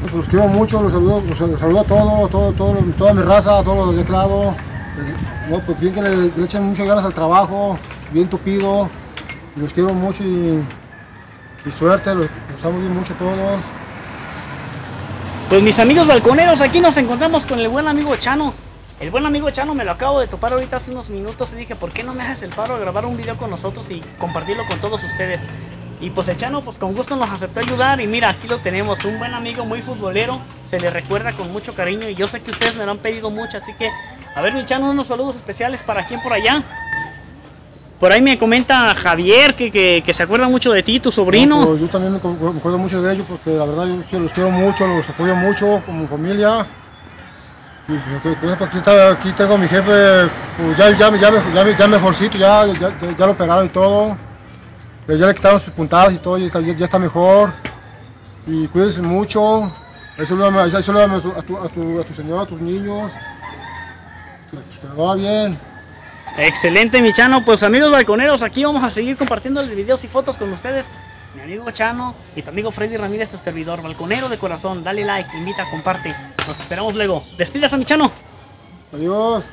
Pues los quiero mucho, los saludo, los saludo a todos, todo, todo, toda mi raza, a todos los de Clado. No, pues bien que le, echen muchas ganas al trabajo, bien tupido. Los quiero mucho y, y suerte, los, los amo bien mucho todos. Pues mis amigos balconeros, aquí nos encontramos con el buen amigo Chano. El buen amigo Chano me lo acabo de topar ahorita hace unos minutos y dije, ¿por qué no me haces el paro de grabar un video con nosotros y compartirlo con todos ustedes? Y pues el Chano, pues con gusto nos aceptó ayudar y mira, aquí lo tenemos, un buen amigo muy futbolero, se le recuerda con mucho cariño y yo sé que ustedes me lo han pedido mucho, así que, a ver mi Chano, unos saludos especiales para quien por allá. Por ahí me comenta Javier que, que, se acuerda mucho de ti, tu sobrino. No, pues yo también me acu- me acuerdo mucho de ellos porque la verdad yo los quiero mucho, los apoyo mucho como familia. Y pues, pues, aquí, está- aquí tengo a mi jefe, pues, ya, ya, ya, mejorcito, ya- ya lo operaron y todo. Ya, ya le quitaron sus puntadas y todo, ya está, ya- ya está mejor. Y cuídense mucho. Ahí salúdame, ahí a, tu, a, tu, a, tu, a tu señora, a tus niños. Que, que le va bien. Excelente, mi Chano. Pues amigos balconeros, aquí vamos a seguir compartiendo videos y fotos con ustedes. Mi amigo Chano y tu amigo Freddy Ramírez, tu servidor, balconero de corazón. Dale like, invita, comparte. Nos esperamos luego. Despidas a mi Chano. Adiós.